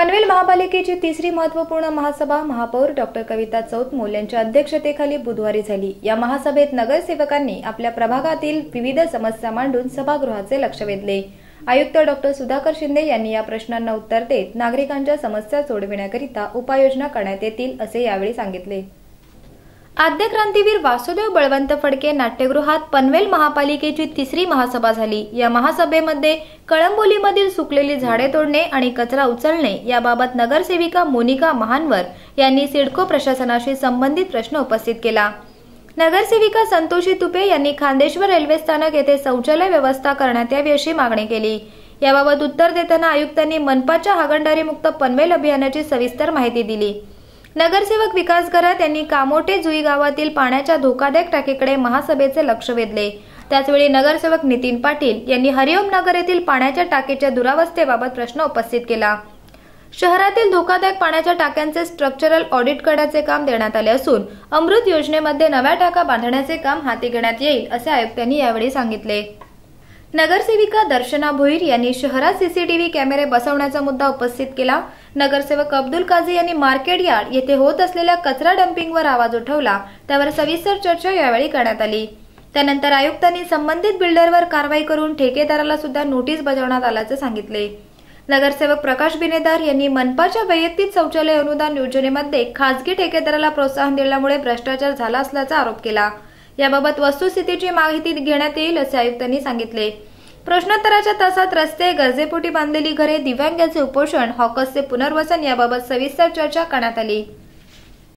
पनवेल महापालिकेची तिसरी महत्त्वपूर्ण महासभा महापौर डॉक्टर कविता चौतमोल यांच्या अध्यक्षतेखाली बुधवारी झाली. या महासभेत नगरसेवकांनी आपल्या प्रभागातील विविध समस्या मांडून सभागृहाचे लक्ष वेधले. आयुक्त डॉक्टर सुधाकर शिंदे यांनी या प्रश्नांना उत्तर देत नागरिकांच्या समस्या सोडविण्याकरिता उपाययोजना करण्यात येतील असे यावेळी सांगितले. आद्य क्रांतीवीर वासुदेव बळवंत फडके नाट्यगृहात पनवेल महापालिकेची तिसरी महासभा झाली. या महासभेमध्ये कळंबोलीमधील सुकलेली झाडे तोडणे आणि कचरा उचलणे याबाबत नगरसेविका मोनिका महानवर यांनी सिडको प्रशासनाशी संबंधित प्रश्न उपस्थित केला. नगरसेविका संतोषी तुपे यांनी खांदेश्वर रेल्वे स्थानक येथे शौचालय व्यवस्था करण्यात यावी अशी मागणी केली. याबाबत उत्तर देताना आयुक्तांनी मनपाच्या हागणदारीमुक्त पनवेल अभियानाची सविस्तर माहिती दिली. नगरसेवक विकास गरत यांनी कामोटे जुई गावातील पाण्याच्या धोकादायक टाकीकडे महासभेचे लक्ष वेधले. त्याचवेळी नगरसेवक नितीन पाटील यांनी हरिओम नगर येथील पाण्याच्या टाकीच्या दुरावस्थेबाबत प्रश्न उपस्थित केला. शहरातील धोकादायक पाण्याच्या टाक्यांचे स्ट्रक्चरल ऑडिट करण्याचे काम देण्यात आले असून अमृत योजनेमध्ये नव्या टाका बांधण्याचे काम हाती घेण्यात येईल असे आयुक्तांनी यावेळी सांगितले. नगरसेविका दर्शना भोईर यांनी शहरात सीसीटीव्ही कॅमेरे बसवण्याचा मुद्दा उपस्थित केला. नगरसेवक अब्दुल काझी यांनी मार्केट यार्ड येथे होत असलेल्या कचरा डम्पिंगवर आवाज उठवला. त्यावर सविस्तर चर्चा यावेळी करण्यात आली. त्यानंतर आयुक्तांनी संबंधित बिल्डरवर कारवाई करून ठेकेदाराला सुद्धा नोटीस बजावण्यात आल्याचे सांगितले. नगरसेवक प्रकाश बिनेदार यांनी मनपाच्या वैयक्तिक शौचालय अनुदान योजनेमध्ये खासगी ठेकेदाराला प्रोत्साहन दिल्यामुळे भ्रष्टाचार झाला असल्याचा आरोप केला. याबाबत वस्तुस्थितीची माहिती घेण्यात येईल असे आयुक्तांनी सांगितले. प्रश्नोत्तराच्या तासात रस्ते गरजेपोटी बांधलेली घरे दिव्यांगाचे उपोषण हॉकर्सचे पुनर्वसन याबाबत सविस्तर चर्चा करण्यात आली.